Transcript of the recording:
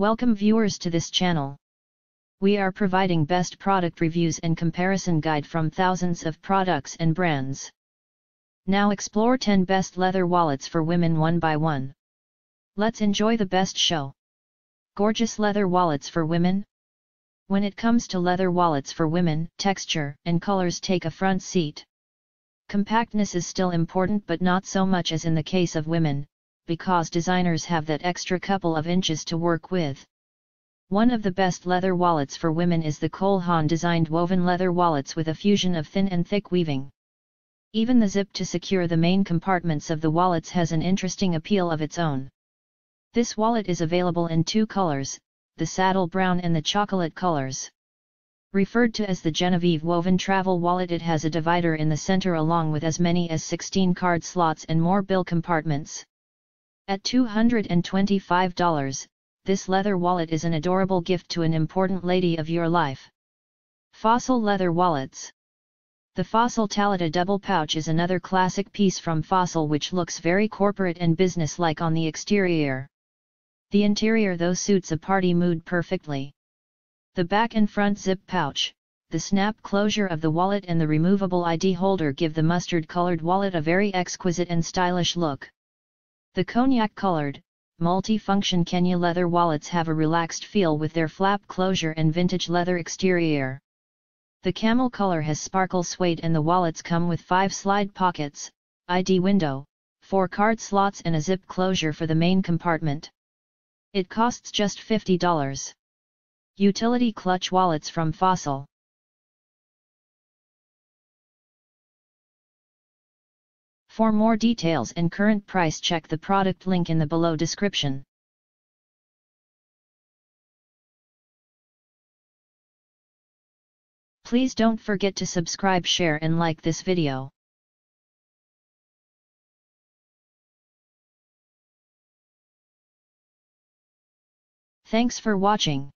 Welcome viewers to this channel. We are providing best product reviews and comparison guide from thousands of products and brands. Now explore 10 best leather wallets for women one by one. Let's enjoy the best show. Gorgeous leather wallets for women. When it comes to leather wallets for women, texture and colors take a front seat. Compactness is still important but not so much as in the case of women, because designers have that extra couple of inches to work with. One of the best leather wallets for women is the Cole Haan designed woven leather wallets with a fusion of thin and thick weaving. Even the zip to secure the main compartments of the wallets has an interesting appeal of its own. This wallet is available in two colors, the saddle brown and the chocolate colors. Referred to as the Genevieve woven travel wallet it has a divider in the center along with as many as 16 card slots and more bill compartments. At $225, this leather wallet is an adorable gift to an important lady of your life. Fossil Leather Wallets The Fossil Talita double pouch is another classic piece from Fossil which looks very corporate and business-like on the exterior. The interior though suits a party mood perfectly. The back and front zip pouch, the snap closure of the wallet and the removable ID holder give the mustard-colored wallet a very exquisite and stylish look. The cognac-colored, multi-function Kenya leather wallets have a relaxed feel with their flap closure and vintage leather exterior. The camel color has sparkle suede and the wallets come with 5 slide pockets, ID window, 4 card slots and a zip closure for the main compartment. It costs just $50. Utility clutch wallets from Fossil For more details and current price check the product link in the below description. Please don't forget to subscribe share and like this video. Thanks for watching.